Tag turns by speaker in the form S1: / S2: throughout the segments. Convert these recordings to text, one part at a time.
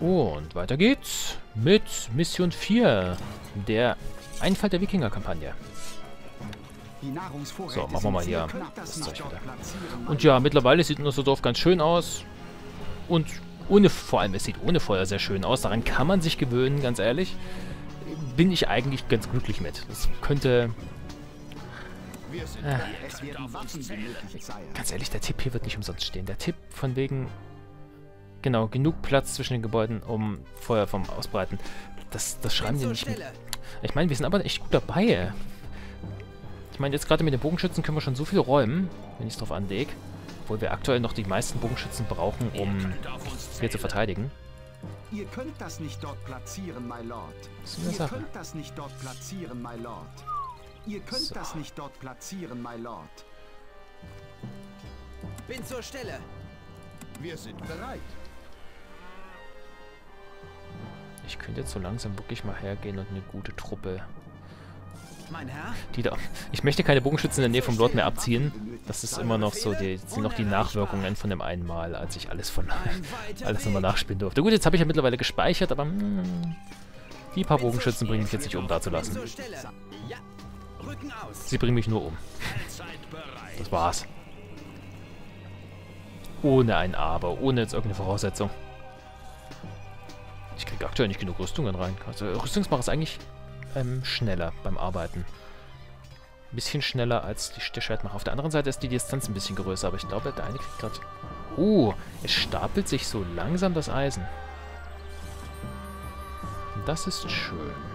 S1: Und weiter geht's mit Mission 4, der Einfall der Wikinger-Kampagne. So, machen wir mal hier das Zeug wieder. Und ja, mittlerweile sieht unser Dorf ganz schön aus. Und ohne, vor allem, es sieht ohne Feuer sehr schön aus. Daran kann man sich gewöhnen, ganz ehrlich. Bin ich eigentlich ganz glücklich mit. Das könnte... Äh, ganz ehrlich, der Tipp hier wird nicht umsonst stehen. Der Tipp von wegen... Genau, genug Platz zwischen den Gebäuden, um Feuer vom Ausbreiten. Das, das schreiben die nicht mit. Ich meine, wir sind aber echt gut dabei. Ich meine, jetzt gerade mit den Bogenschützen können wir schon so viel räumen, wenn ich es drauf anlege. Obwohl wir aktuell noch die meisten Bogenschützen brauchen, um hier zu verteidigen.
S2: Ihr könnt das nicht dort platzieren, my lord.
S1: Das ist eine
S2: Ihr
S1: Sache.
S2: könnt das nicht dort platzieren, my lord. Ihr könnt
S1: So.
S2: das nicht dort platzieren, my lord.
S3: Bin zur Stelle.
S2: Wir sind bereit.
S1: Ich könnte jetzt so langsam wirklich mal hergehen und eine gute Truppe...
S3: Mein Herr?
S1: Die da, ich möchte keine Bogenschützen in der Nähe vom Lord mehr abziehen. Das ist immer noch so, die sind noch die Nachwirkungen von dem einen Mal, als ich alles von alles nochmal nachspielen durfte. Gut, jetzt habe ich ja mittlerweile gespeichert, aber hm, die paar Bogenschützen bringen mich jetzt nicht um, da zu lassen. Sie bringen mich nur um. Das war's. Ohne ein Aber, ohne jetzt irgendeine Voraussetzung. Ich kriege aktuell nicht genug Rüstungen rein. Also Rüstungsmacher ist eigentlich ähm, schneller beim Arbeiten. Ein bisschen schneller als die der. Auf der anderen Seite ist die Distanz ein bisschen größer, aber ich glaube, der eine kriegt gerade... Oh, es stapelt sich so langsam das Eisen. Das ist schön.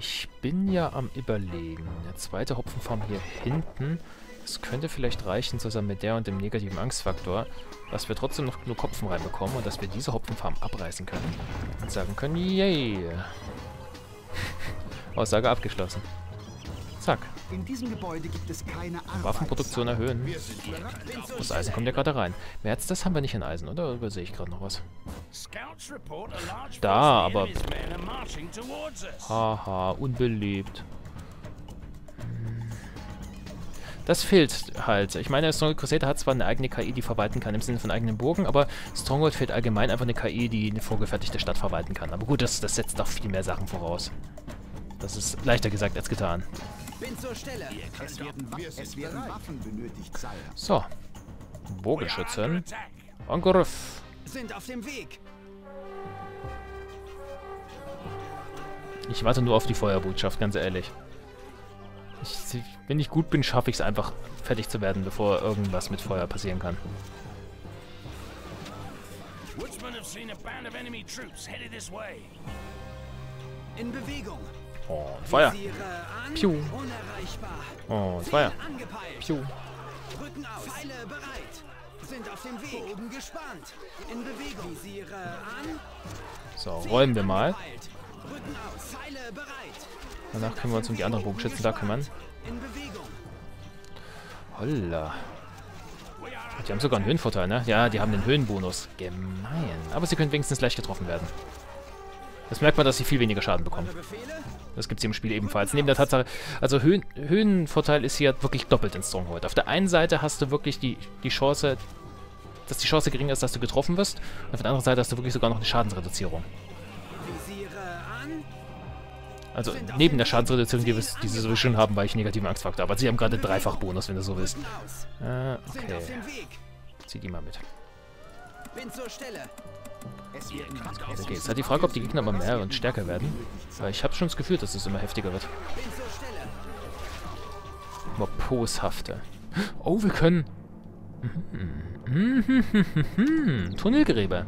S1: Ich bin ja am überlegen. Der zweite Hopfenfarm hier hinten. Das könnte vielleicht reichen, zusammen mit der und dem negativen Angstfaktor, dass wir trotzdem noch genug Hopfen reinbekommen und dass wir diese Hopfenfarm abreißen können. Und sagen können, yay. Aussage abgeschlossen. Zack.
S2: In diesem Gebäude gibt es keine.
S1: Waffenproduktion erhöhen. Das Eisen kommt ja gerade rein. Mehr als das haben wir nicht in Eisen, oder? Übersehe ich gerade noch was?
S4: Da, aber.
S1: Haha, unbeliebt. Das fehlt halt. Ich meine, Stronghold Crusader hat zwar eine eigene KI, die verwalten kann im Sinne von eigenen Burgen, aber Stronghold fehlt allgemein einfach eine KI, die eine vorgefertigte Stadt verwalten kann. Aber gut, das, das setzt auch viel mehr Sachen voraus. Das ist leichter gesagt als getan.
S3: Bin zur Stelle.
S2: Es werden, Wa es werden Waffen benötigt, Sire.
S1: So. Bogenschützen. Angriff.
S3: Sind auf dem Weg.
S1: Ich warte nur auf die Feuerbotschaft, ganz ehrlich. Ich, wenn ich gut bin, schaffe ich es einfach, fertig zu werden, bevor irgendwas mit Feuer passieren kann.
S4: Woodsmen have seen a band of enemy troops headed this way.
S3: In Bewegung.
S1: Und Feuer. Piu. Und Feuer. Piu.
S3: Rücken aus. Pfeile bereit. Sind auf dem Weg. Bogen gespannt. In Bewegung. Visiere an.
S1: So, räumen wir mal.
S3: Rücken aus. Pfeile bereit.
S1: Danach können wir uns um die anderen Bogenschützen da kümmern.
S3: In Bewegung.
S1: Holla. Die haben sogar einen Höhenvorteil, ne? Ja, die haben den Höhenbonus. Gemein. Aber sie können wenigstens leicht getroffen werden. Das merkt man, dass sie viel weniger Schaden bekommen. Das gibt es im Spiel ebenfalls. Neben der Tatsache, also Höhen, Höhenvorteil ist hier wirklich doppelt in Stronghold. Auf der einen Seite hast du wirklich die, die Chance, dass die Chance gering ist, dass du getroffen wirst. Und auf der anderen Seite hast du wirklich sogar noch eine Schadensreduzierung. Also neben der Schadensreduzierung, die, die sie sowieso schon haben, weil ich negativen Angstfaktor. Also sie haben gerade dreifach Bonus, wenn du so willst. Äh, okay. Zieh die mal mit.
S3: Bin zur Stelle.
S2: Es Waffen
S1: Okay, jetzt hat die Frage, ob die Gegner aber mehr und stärker werden. Weil ich habe schon das Gefühl, dass es immer heftiger wird.
S3: Bin zur Stelle.
S1: Immer poshafte. Oh, wir können... Mhm. Tunnelgräber.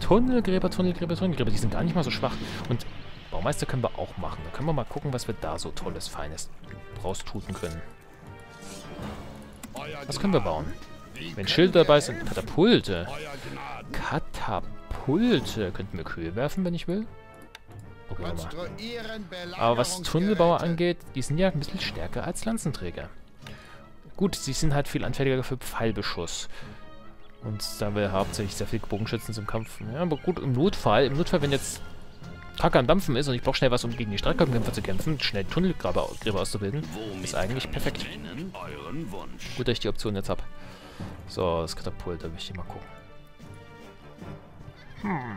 S1: Tunnelgräber, Tunnelgräber, Tunnelgräber. Die sind gar nicht mal so schwach. Und Baumeister können wir auch machen. Da können wir mal gucken, was wir da so tolles, feines raustuten können. Was können wir bauen? Wenn Schilde dabei sind, Katapulte. Katapulte. Könnten wir Kühe werfen, wenn ich will? Mal. Aber was Tunnelbauer angeht, die sind ja ein bisschen stärker als Lanzenträger. Gut, sie sind halt viel anfälliger für Pfeilbeschuss. Und da wir hauptsächlich sehr viel Bogenschützen zum Kampf. Ja, aber gut, im Notfall, im Notfall, wenn jetzt Kacke am Dampfen ist und ich brauche schnell was, um gegen die Streitkolbenkämpfer zu kämpfen, schnell Tunnelgräber auszubilden, ist eigentlich perfekt. Gut, dass ich die Option jetzt habe. So, das Katapult, da möchte ich mal gucken. Hm.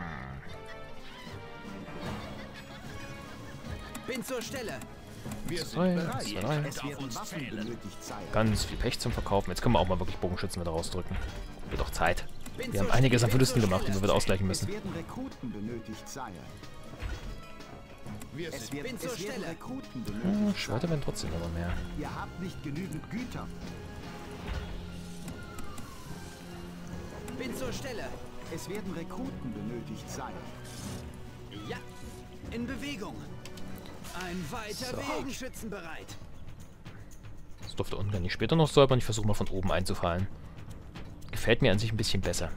S3: Bin zur Stelle.
S2: Wir
S1: Zwei,
S2: sind bereit.
S1: zwei,
S2: sein.
S1: Ganz viel Pech zum Verkaufen. Jetzt können wir auch mal wirklich Bogenschützen wieder rausdrücken. Wird auch Zeit. Wir haben einiges an. Verlusten gemacht, die wir wieder ausgleichen
S2: Es
S1: müssen.
S2: werden Rekruten benötigt sein. Wir es werden,
S3: Bin zur
S2: es werden
S3: Stelle.
S2: Rekruten
S1: Ja,
S2: benötigt
S1: Schwerter
S2: sein.
S1: werden trotzdem immer mehr.
S2: Ihr habt nicht genügend Güter.
S3: Bin zur Stelle.
S2: Es werden Rekruten benötigt sein.
S3: Ja. In Bewegung. Ein weiter
S1: So.
S3: Bogenschützen bereit.
S1: Das durfte unten gar nicht später noch säubern. Ich versuche mal von oben einzufallen. Gefällt mir an sich ein bisschen besser.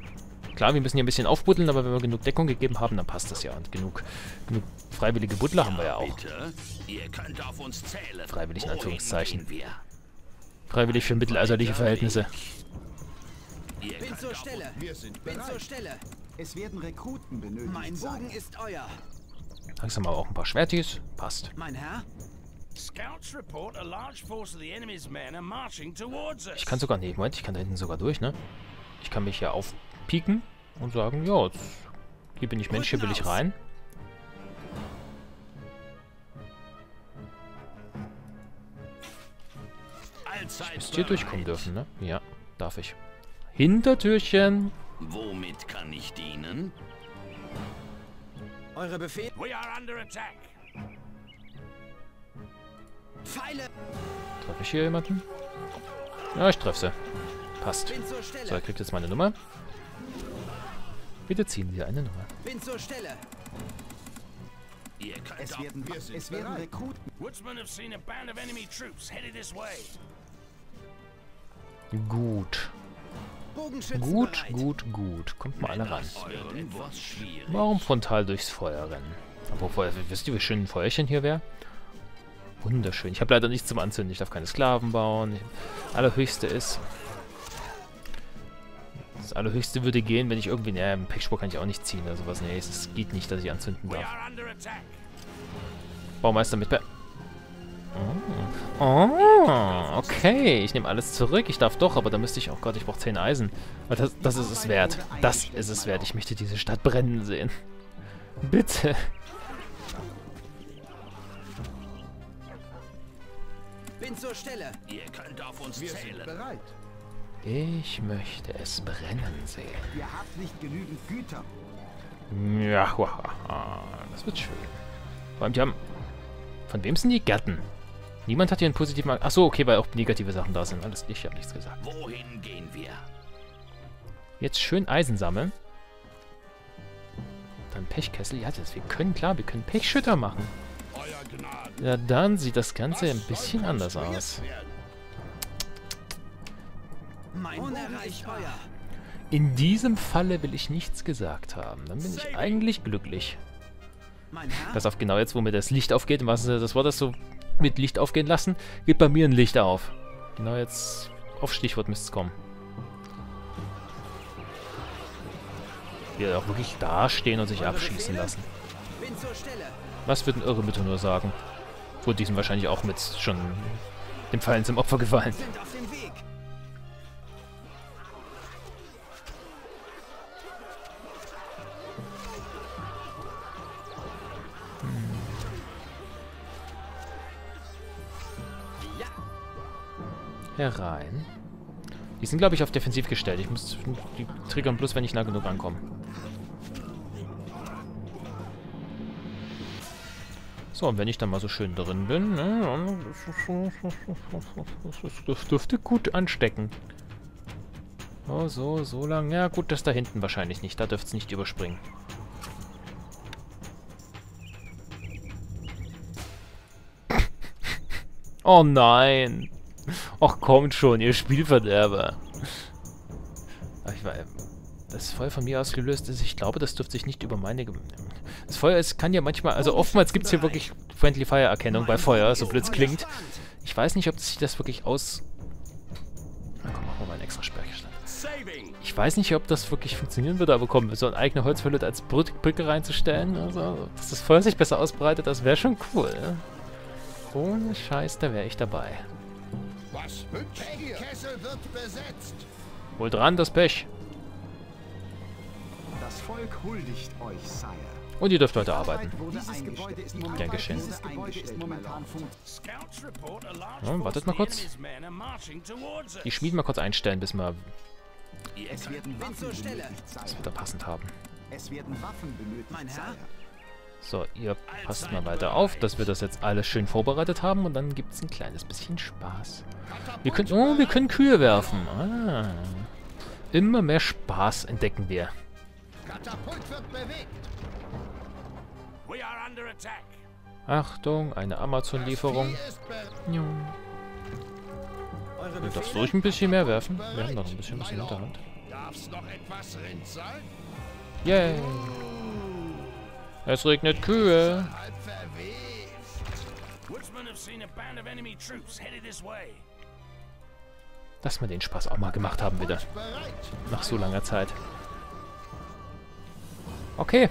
S1: Klar, wir müssen hier ein bisschen aufbuddeln, aber wenn wir genug Deckung gegeben haben, dann passt das ja. Und genug, genug freiwillige Buddler haben wir ja auch.
S4: Bitte, ihr könnt auf uns zählen.
S1: Freiwillig in Anführungszeichen. Freiwillig für mittelalterliche Verhältnisse.
S4: Ihr
S3: Bin zur Stelle.
S2: Wir sind
S3: Bin zur
S2: bereit.
S3: Stelle.
S2: Es werden Rekruten benötigt
S3: Mein Bogen
S2: sein.
S3: ist euer.
S1: Langsam aber auch ein paar Schwertis. Passt.
S3: Mein Herr.
S4: Scouts report a large force of the enemy's men are marching towards us.
S1: Ich kann sogar, nee, Moment, ich kann da hinten sogar durch, ne? Ich kann mich hier aufpieken und sagen, ja, jetzt, hier bin ich Mensch, hier will ich rein.
S4: Allzeit
S1: Müsst hier
S4: bereit.
S1: durchkommen dürfen, ne? Ja, darf ich. Hintertürchen.
S4: Womit kann ich dienen?
S3: Eure Befehle.
S4: We are under attack.
S3: Pfeile.
S1: Treffe ich hier jemanden? Ja, ich treffe sie. Passt. So, er kriegt jetzt meine Nummer. Bitte ziehen Sie eine Nummer.
S3: Bin zur Stelle.
S2: Es werden, es werden Rekruten.
S4: Woodsmen have seen a band of enemy troops headed this way.
S1: Gut. Gut, gut, gut. Kommt mal alle ran. Warum frontal durchs Feuer rennen? Aber Feuer, wisst ihr, wie schön ein Feuerchen hier wäre? Wunderschön. Ich habe leider nichts zum Anzünden. Ich darf keine Sklaven bauen. Ich, allerhöchste ist... Das Allerhöchste würde gehen, wenn ich irgendwie... Naja, einen Pechspur kann ich auch nicht ziehen oder sowas. Nee, es geht nicht, dass ich anzünden darf. Baumeister mit... Be oh. oh, okay. Ich nehme alles zurück. Ich darf doch, aber da müsste ich... Oh Gott, ich brauche 10 Eisen. Aber das, das ist es wert. Das ist es wert. Ich möchte diese Stadt brennen sehen. Bitte.
S3: Bin zur Stelle.
S4: Ihr könnt auf uns
S2: Wir sind
S4: zählen.
S2: bereit.
S1: Ich möchte es brennen sehen.
S2: Ihr habt nicht genügend Güter.
S1: Ja, das wird schön. Vor allem, die haben... Von wem sind die Gärten? Niemand hat hier einen positiven... Achso, okay, weil auch negative Sachen da sind. Alles, ich habe nichts gesagt.
S4: Wohin gehen wir?
S1: Jetzt schön Eisen sammeln. Dann Pechkessel. Ja, das, wir können, klar, wir können Pechschütter machen.
S4: Euer Gnaden.
S1: Ja, dann sieht das Ganze ein bisschen anders aus. In diesem Falle will ich nichts gesagt haben. Dann bin ich eigentlich glücklich. Pass auf, genau jetzt, wo mir das Licht aufgeht, was das Wort das so mit Licht aufgehen lassen, geht bei mir ein Licht auf. Genau jetzt auf Stichwort müsste es kommen. Wir auch wirklich dastehen und sich abschießen lassen. Was würden eure Mütter nur sagen? Wurde diesem wahrscheinlich auch mit schon dem Fallen zum Opfer gefallen. Herein. Die sind, glaube ich, auf defensiv gestellt. Ich muss die triggern bloß, wenn ich nah genug ankomme. So, und wenn ich dann mal so schön drin bin, ne, das dürfte gut anstecken. Oh, so, so lang. Ja, gut, das da hinten wahrscheinlich nicht. Da dürfte es nicht überspringen. Oh nein. Ach kommt schon, ihr Spielverderber. Ach, ich war, das Feuer von mir ausgelöst ist, ich glaube, das dürfte sich nicht über meine... Das Feuer ist, kann ja manchmal... Also oftmals gibt es hier wirklich Friendly Fire Erkennung bei Feuer, so blöd klingt. Ich weiß nicht, ob sich das wirklich aus... Na komm, machen wir mal einen extra.
S4: Saving.
S1: Ich weiß nicht, ob das wirklich funktionieren würde, aber komm, so ein eigener Holzverlust als Brück Brücke reinzustellen, also, dass das Feuer sich besser ausbreitet, das wäre schon cool. Ne? Ohne Scheiß, da wäre ich dabei.
S5: Was wünscht ihr? Kessel wird besetzt.
S1: Hol dran, das Pech.
S2: Das Volk huldigt euch, Sire.
S1: Und ihr dürft weiter arbeiten.
S2: Wurde Dieses Gebäude ist momentan,
S1: Gern geschehen. Ja, wartet mal kurz. Die Schmieden mal kurz einstellen, bis wir
S2: Es werden Waffen
S3: zur Stelle.
S2: benötigt,
S1: das
S2: Sire.
S1: wieder passend haben.
S2: Es werden Waffen benötigt,
S3: Mein Herr?
S1: So, ihr passt mal weiter auf, dass wir das jetzt alles schön vorbereitet haben und dann gibt es ein kleines bisschen Spaß. Wir können, oh, wir können Kühe werfen. Ah. Immer mehr Spaß entdecken wir. Achtung, eine Amazon-Lieferung. Ja. Das
S3: Befehle?
S1: ruhig ein bisschen mehr werfen. Wir haben noch ein bisschen was in der Hand.
S5: Darf's noch etwas Rind sein?
S1: Yay! Es regnet Kühe. Dass wir den Spaß auch mal gemacht haben wieder.
S5: Bereit.
S1: Nach so langer Zeit. Okay.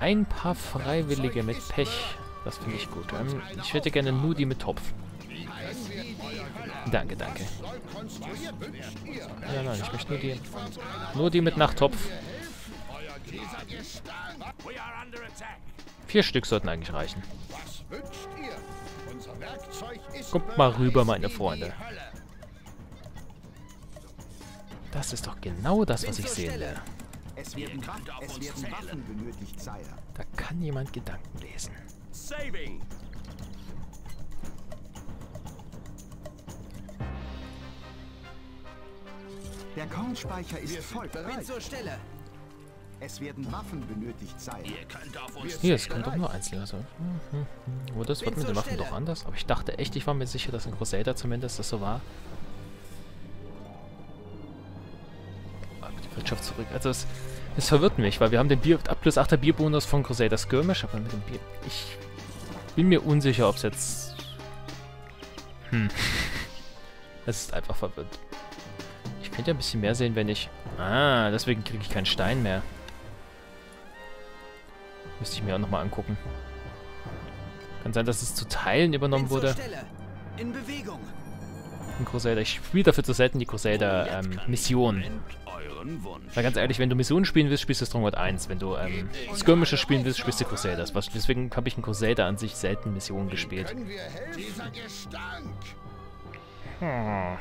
S1: Ein paar Freiwillige mit Pech. Das finde ich gut. Ähm, ich hätte gerne nur die mit Topf. Danke, danke. Ja, nein, ich möchte nur die. Nur die mit Nachttopf. Vier Stück sollten eigentlich reichen.
S5: Was wünscht ihr? Unser Werkzeug ist
S1: Kommt mal
S5: bereit
S1: rüber, meine Freunde. Das ist doch genau das, was ich sehen will.
S2: Es werden, es werden Waffen benötigt, Sire.
S1: Da kann jemand Gedanken lesen.
S4: Saving.
S2: Der Kornspeicher ist voll.
S3: Bin zur Stelle.
S2: Es werden Waffen benötigt, Sire.
S1: Hier, es kommt doch nur einzelne. Also. hm, hm, hm. Oh, das wird mit den Waffen doch anders. Aber ich dachte echt, ich war mir sicher, dass in Crusader zumindest das so war. Die Wirtschaft zurück. Also es, es verwirrt mich, weil wir haben den Bier, A plus 8er Bierbonus von Crusader Skirmish, aber mit dem Bier. Ich bin mir unsicher, ob es jetzt. Hm. Es ist einfach verwirrt. Ich könnte ja ein bisschen mehr sehen, wenn ich. Ah, deswegen kriege ich keinen Stein mehr. Müsste ich mir auch nochmal angucken. Kann sein, dass es zu Teilen übernommen wurde.
S3: In Bewegung.
S1: in Crusader. Ich spiele dafür zu selten die Crusader-Mission.
S4: Euren Wunsch.
S1: Weil ganz ehrlich, wenn du Missionen spielen willst, spielst du Stronghold 1. Wenn du ähm, Skirmishes spielen willst, spielst du Crusaders. Was, deswegen habe ich in Crusader an sich selten Missionen gespielt. Hm.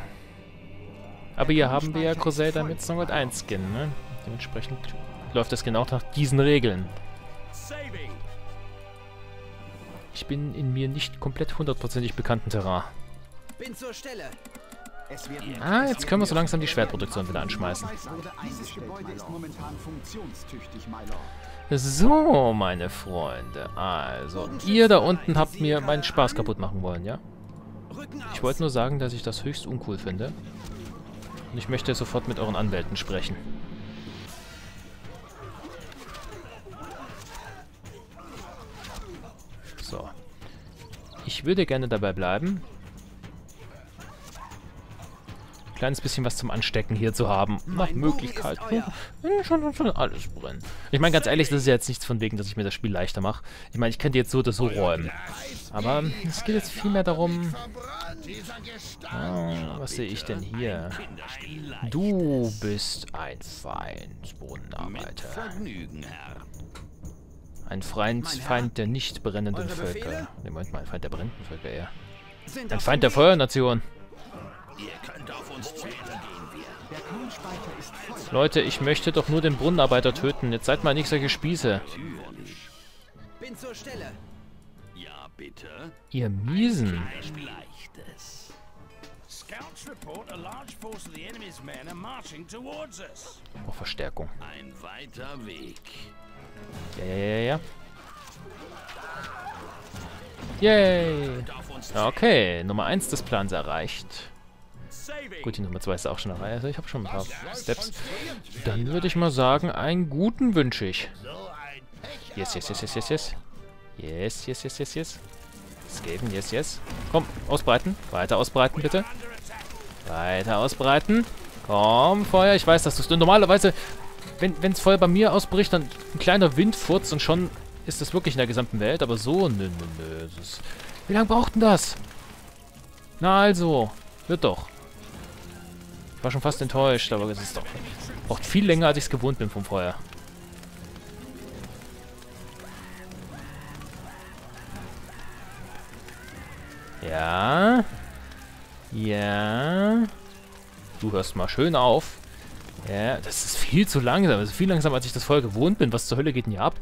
S1: Aber hier haben wir ja Crusader mit Stronghold 1 Skin, ne? Dementsprechend läuft das genau nach diesen Regeln. Ich bin in mir nicht komplett hundertprozentig bekannten Terrain.
S3: Bin zur Stelle.
S2: Es werden,
S1: Ah, jetzt können wir so langsam die Schwertproduktion wieder anschmeißen. So, meine Freunde. Also, ihr da unten habt mir meinen Spaß kaputt machen wollen, ja? Ich wollte nur sagen, dass ich das höchst uncool finde. Und ich möchte sofort mit euren Anwälten sprechen. So. Ich würde gerne dabei bleiben. Kleines bisschen was zum Anstecken hier zu haben. Nach Möglichkeit. Hm, schon, schon alles brennen. Ich meine, ganz ehrlich, das ist ja jetzt nichts von wegen, dass ich mir das Spiel leichter mache. Ich meine, ich könnte jetzt so oder so räumen. Aber es geht jetzt vielmehr darum... Ah, was sehe ich denn hier? Du bist ein Feind, Bodenarbeiter.
S4: Vergnügen, Herr.
S1: Ein Feind? Feind der nicht brennenden Völker. Ne, Moment mal, ein Feind der brennenden Völker eher.
S3: Sind
S1: Ein Feind der. Feuernation.
S4: Ihr könnt auf uns zählen, gehen wir.
S2: Der Kornspeicher ist voll.
S1: Leute, ich möchte doch nur den Brunnenarbeiter töten. Jetzt seid mal nicht solche Spieße.
S3: Bin zur Stelle.
S4: Ja, bitte.
S1: Ihr Miesen.
S4: Ein leichtes. Scouts report a large force of the enemy's men are marching towards us.
S1: Oh, Verstärkung.
S4: Ein weiter Weg.
S1: Ja, ja, ja, ja. Yay. Okay, Nummer 1 des Plans erreicht. Gut, die Nummer 2 ist auch schon erreicht. Also ich habe schon ein paar Steps. Dann würde ich mal sagen, einen guten wünsche ich. Yes, yes, yes, yes, yes, yes. Yes, yes, yes, yes, yes. Skaven, yes, yes. Komm, ausbreiten. Weiter ausbreiten, bitte. Weiter ausbreiten. Komm, Feuer, ich weiß, dass du es... Normalerweise, wenn es Feuer bei mir ausbricht, dann ein kleiner Windfurz und schon ist das wirklich in der gesamten Welt. Aber so, nö, nö, nö. Ist, wie lange braucht denn das? Na also, wird doch. Ich war schon fast enttäuscht, aber es ist doch... Braucht viel länger, als ich es gewohnt bin vom Feuer. Ja. Ja. Du hörst mal schön auf. Ja, das ist viel zu langsam. Das ist viel langsamer, als ich das vorher gewohnt bin. Was zur Hölle geht denn hier ab?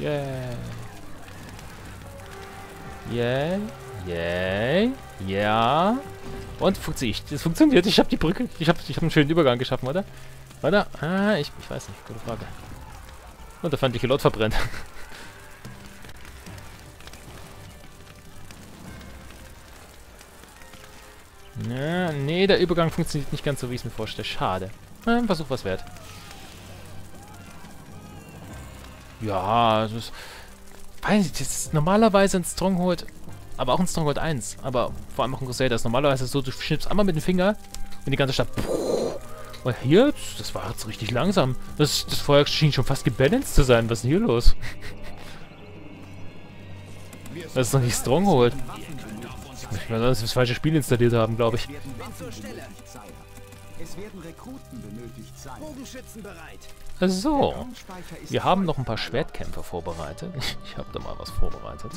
S1: Yeah. Yeah. Yeah. Ja. Und funktioniert. Das funktioniert. Ich habe die Brücke. Ich habe ich hab einen schönen Übergang geschaffen, oder? Warte. Ah, ich, ich weiß nicht. Gute Frage. Und der feindliche Lot verbrennt. ja, nee, der Übergang funktioniert nicht ganz so, wie ich es mir vorstelle. Schade. Ja, ein Versuch was wert. Ja, das ist... Weiß nicht, das ist normalerweise ein Stronghold, aber auch ein Stronghold 1, aber vor allem auch ein Crusader ist normalerweise so, du schnippst einmal mit dem Finger und die ganze Stadt... Und hier, das war jetzt richtig langsam. Das, das Feuer schien schon fast gebalanced zu sein. Was ist denn hier los? Das ist doch nicht Stronghold. Ich weiß, dass wir das falsche Spiel installiert haben, glaube ich. So. Wir haben noch ein paar Schwertkämpfer vorbereitet. Ich habe da mal was vorbereitet.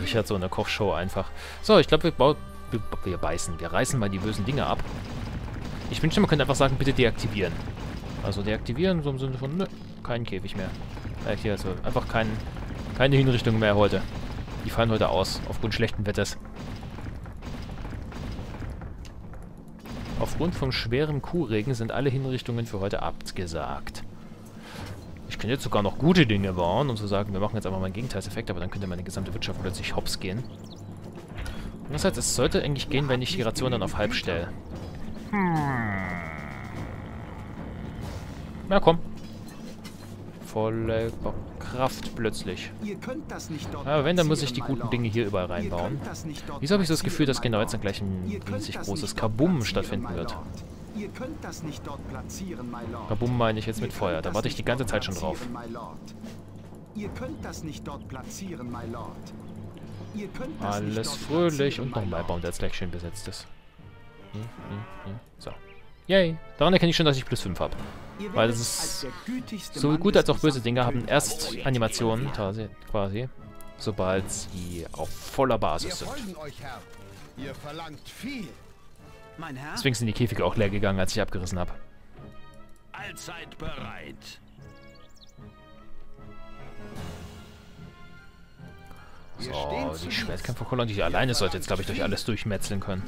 S1: Richard so in der Kochshow einfach. So, ich glaube, wir bauen wir, wir beißen. Wir reißen mal die bösen Dinge ab. Ich wünschte, man könnte einfach sagen, bitte deaktivieren. Also deaktivieren, so im Sinne von, nö, kein Käfig mehr. Äh, hier, also einfach kein, keine Hinrichtung mehr heute. Die fallen heute aus, aufgrund schlechten Wetters. Aufgrund von schwerem Kuhregen sind alle Hinrichtungen für heute abgesagt. Ich könnte jetzt sogar noch gute Dinge bauen, um zu sagen, wir machen jetzt einfach mal einen Gegenteilseffekt, aber dann könnte meine gesamte Wirtschaft plötzlich hops gehen. Das heißt, es sollte eigentlich gehen, wenn ich die Ration dann auf halb stelle. Hm. Na komm. Volle Kraft plötzlich. Aber wenn, dann muss ich die guten Dinge hier überall reinbauen. Wieso habe ich so das Gefühl, dass genau jetzt dann gleich ein riesig großes Kabum stattfinden wird? Kabum meine ich jetzt mit Feuer. Da warte ich die ganze Zeit schon drauf. Alles fröhlich und nochmal Baum, der jetzt gleich schön besetzt ist. Hm, hm, hm. So. Yay. Daran erkenne ich schon, dass ich plus 5 habe. Weil das ist so gut als auch böse Dinge haben erst Animationen quasi, sobald sie auf voller Basis sind. Deswegen sind die Käfige auch leer gegangen, als ich abgerissen habe. Allzeit bereit. So, die Schwertkämpferkolonne, die alleine sollte jetzt, glaube ich, durch alles durchmetzeln können.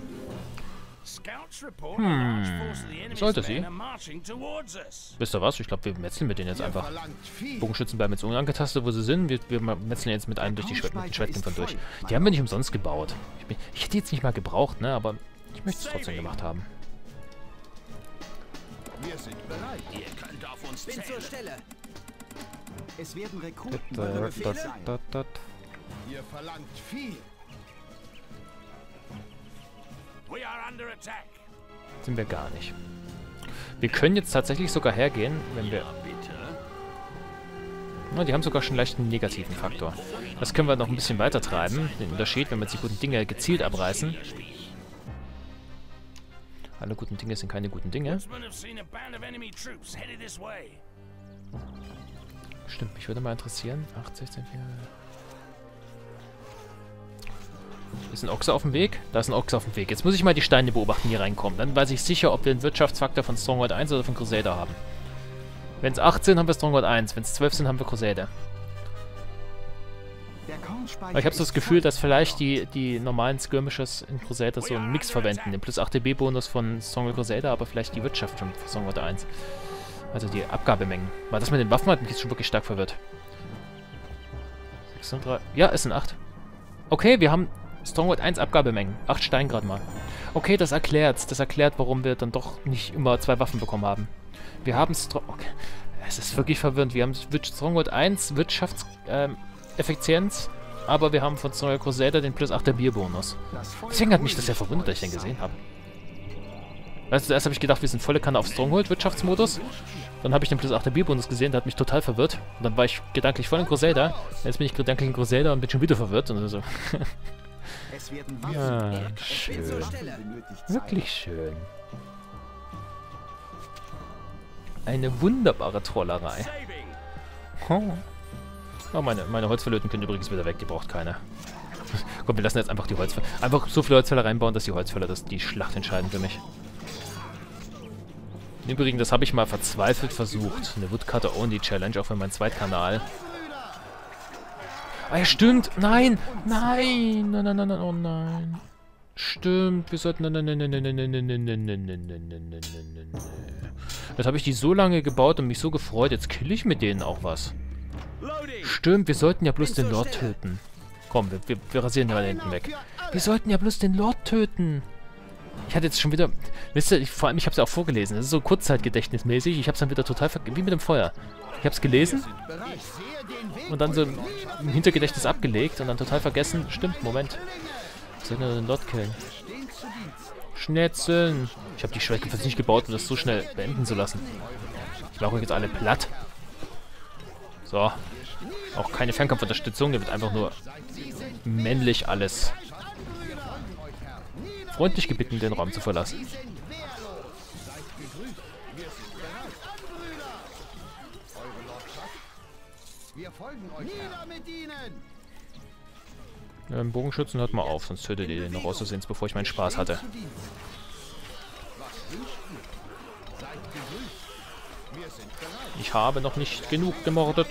S1: Hm, sollte sie. Wisst ihr was? Ich glaube, wir metzeln mit denen jetzt einfach. Bogenschützen bleiben jetzt unangetastet, wo sie sind. Wir, wir metzeln jetzt mit einem durch die Schwert, mit den Schwertkämpfern durch. Die haben wir nicht umsonst gebaut. Ich, bin, ich hätte die jetzt nicht mal gebraucht, ne? Aber ich möchte es trotzdem gemacht haben. Wir sind bereit. Ihr könnt auf uns zählen. Bin zur Stelle. Es werden Rekruten. Ihr verlangt viel. Sind wir gar nicht. Wir können jetzt tatsächlich sogar hergehen, wenn wir... Na, die haben sogar schon leicht einen negativen Faktor. Das können wir noch ein bisschen weiter treiben. Den Unterschied, wenn wir die guten Dinge gezielt abreißen. Alle guten Dinge sind keine guten Dinge. Stimmt, mich würde mal interessieren. 8, 16, 4... Ist ein Ochse auf dem Weg? Da ist ein Ochse auf dem Weg. Jetzt muss ich mal die Steine beobachten, die reinkommen. Dann weiß ich sicher, ob wir einen Wirtschaftsfaktor von Stronghold 1 oder von Crusader haben. Wenn es 8 sind, haben wir Stronghold 1. Wenn es 12 sind, haben wir Crusader. Aber ich habe so das Gefühl, dass vielleicht die, die normalen Skirmishes in Crusader so einen Mix verwenden. Den plus 8 dB-Bonus von Stronghold Crusader, aber vielleicht die Wirtschaft von Stronghold 1. Also die Abgabemengen. Weil das mit den Waffen hat mich jetzt schon wirklich stark verwirrt. 6 und 3. Ja, es sind 8. Okay, wir haben Stronghold 1 Abgabemengen. 8 Stein gerade mal. Okay, das erklärt. Das erklärt, warum wir dann doch nicht immer zwei Waffen bekommen haben. Wir haben Stronghold... Okay. Es ist wirklich verwirrend. Wir haben Stronghold 1 Wirtschafts... Ähm, aber wir haben von Sawyer Crusader den plus 8er Bierbonus. Deswegen hat mich das ja verwundert, dass ich den gesehen habe. Weißt du, zuerst habe ich gedacht, wir sind volle Kanne auf Stronghold, Wirtschaftsmodus. Dann habe ich den plus 8er Bierbonus gesehen, der hat mich total verwirrt. Und dann war ich gedanklich voll in Crusader. Jetzt bin ich gedanklich in Crusader und bin schon wieder verwirrt. Und so.
S2: Es werden
S1: ja, schön. Wirklich schön. Eine wunderbare Trollerei.
S4: Saving.
S1: Oh, meine, meine Holzverlöten können übrigens wieder weg, die braucht keiner. Komm, wir lassen jetzt einfach die Holzfäller. Einfach so viele Holzfäller reinbauen, dass die Holzfäller das die Schlacht entscheiden für mich. Im Übrigen, das habe ich mal verzweifelt versucht. Eine Woodcutter Only Challenge, auch für meinen Zweitkanal. Ah ja, stimmt. Nein. Nein. Nein, nein, nein, nein. Oh nein. Stimmt, wir sollten... Jetzt habe ich die so lange gebaut und mich so gefreut. Jetzt kill ich mit denen auch was. Stimmt, wir sollten ja bloß den Lord töten. Komm, wir, wir, wir rasieren mal hinten weg. Wir sollten ja bloß den Lord töten. Ich hatte jetzt schon wieder... Wisst ihr, ich, vor allem, ich habe es ja auch vorgelesen. Das ist so kurzzeitgedächtnismäßig. Ich habe es dann wieder total... ver- Wie mit dem Feuer. Ich habe es gelesen.
S2: Ich
S1: und dann so im, Hintergedächtnis abgelegt und dann total vergessen. Stimmt, Moment. Wir sollten ja den Lord killen. Schnetzeln. Ich habe die Schwäche fast nicht gebaut, um das so schnell beenden zu lassen. Ich mache euch jetzt alle platt. So. Auch keine Fernkampfunterstützung, der wird einfach nur männlich alles freundlich gebeten, den Raum zu verlassen. Ähm, Bogenschützen hört mal auf, sonst tötet ihr den noch aussehens, bevor ich meinen Spaß hatte. Ich habe noch nicht genug gemordet.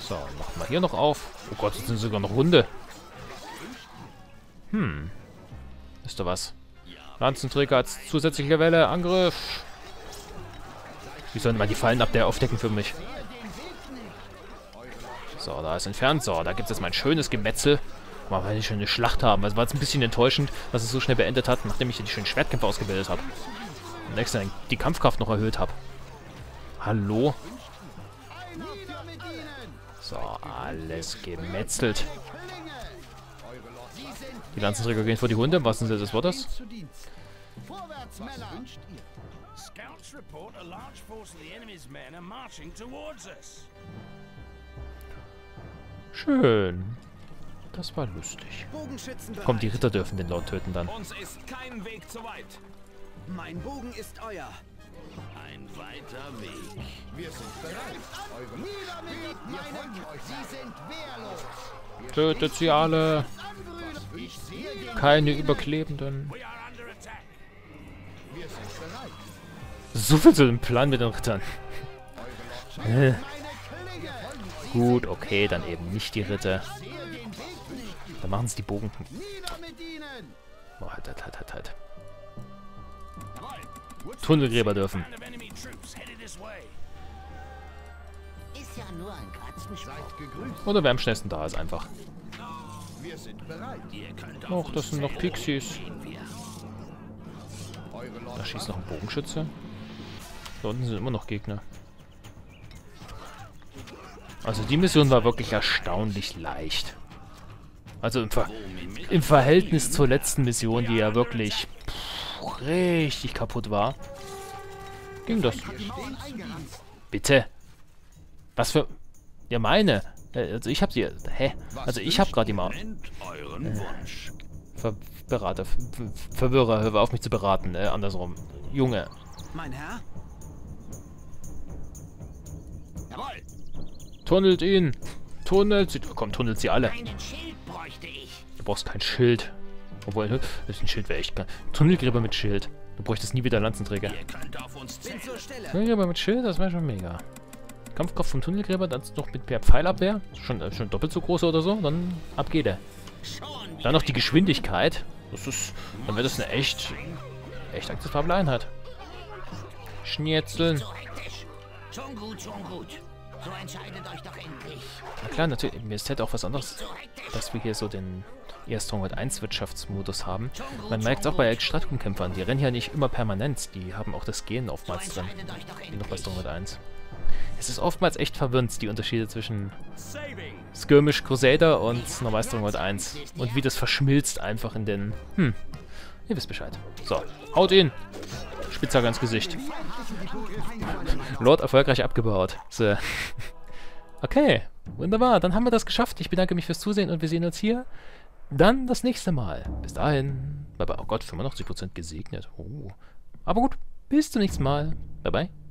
S1: So, machen wir hier noch auf. Oh Gott, jetzt sind sogar noch Runde. Hm. Wisst ihr was? Lanzenträger als zusätzliche Welle. Angriff. Wie sollen man die Fallen ab der aufdecken für mich? So, da ist entfernt. So, da gibt es jetzt mal ein schönes Gemetzel. Mal, weil die schon eine Schlacht haben. Also war es ein bisschen enttäuschend, dass es so schnell beendet hat, nachdem ich die schönen Schwertkämpfe ausgebildet habe. Und extra die Kampfkraft noch erhöht habe. Hallo? So, alles gemetzelt. Die Lanzenträger gehen vor die Hunde, Was sind sie des Wortes. Schön. Das war lustig. Komm, die Ritter dürfen den Lord töten dann.
S4: Uns ist kein Weg zu weit.
S3: Mein Bogen ist euer.
S4: Ein weiter Weg.
S2: Wir sind bereit. Eure Nieder mit meinem. Sie sind wehrlos.
S1: Tötet sie alle.
S2: Ich sehe den.
S1: Keine Überklebenden. So viel zu dem Plan mit den Rittern. Äh, gut, okay, dann eben nicht die Ritter. Dann machen sie die Bogen. Oh, halt, halt, halt, halt, halt.
S2: Seid gegrüßt.
S1: Oder wer am schnellsten da ist einfach. Och, das sind noch. Pixies. Da schießt noch ein Bogenschütze. Da unten sind immer noch Gegner. Also die Mission war wirklich erstaunlich leicht. Also im, Ver im Verhältnis zur letzten Mission, die ja wirklich pff, richtig kaputt war, ging das. Bitte. Was für... Ja, meine. Äh, Also ich hab die... Hä? Also ich hab gerade die Maus.
S4: Wunsch.
S1: Ver Berater, Ver Ver Verwirrer, hör auf mich zu beraten, äh, andersrum. Junge,
S3: Mein Herr?
S4: Jawohl.
S1: tunnelt ihn! Tunnelt sie! Komm, tunnelt sie alle. Du brauchst kein Schild. Obwohl, das ist ein Schild wäre echt geil. Tunnelgräber mit Schild. Du bräuchtest nie wieder Lanzenträger. Tunnelgräber mit Schild, das wäre schon mega. Kampfkraft vom Tunnelgräber, dann noch mit per Pfeilabwehr. Schon, äh, schon doppelt so groß oder so. Dann ab geht er. Dann noch die Geschwindigkeit. Das ist. Dann wäre das eine echt. echt akzeptable Einheit.
S6: Hektisch. Schon gut, schon gut. So entscheidet euch doch endlich.
S1: Na klar, natürlich. Mir ist halt auch was anderes, dass wir hier so den eher Stronghold 1 Wirtschaftsmodus haben. Man merkt es auch bei Extratum-Kämpfern. Die rennen ja nicht immer permanent. Die haben auch das Gehen oftmals drin. Wie noch bei Stronghold 1. Es ist oftmals echt verwirrend, die Unterschiede zwischen Skirmish Crusader und normal Stronghold 1. Und wie das verschmilzt einfach in den... Hm, ihr wisst Bescheid. So, haut ihn! Spitzhacke ins Gesicht. Lord erfolgreich abgebaut. So. Okay, wunderbar. Dann haben wir das geschafft. Ich bedanke mich fürs Zusehen und wir sehen uns hier dann das nächste Mal. Bis dahin. Bye bye. Oh Gott, 85% gesegnet. Oh. Aber gut, bis zum nächsten Mal. Bye bye.